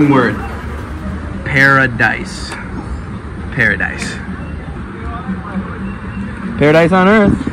One word. Paradise. Paradise. Paradise on earth.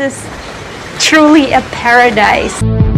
Is truly a paradise.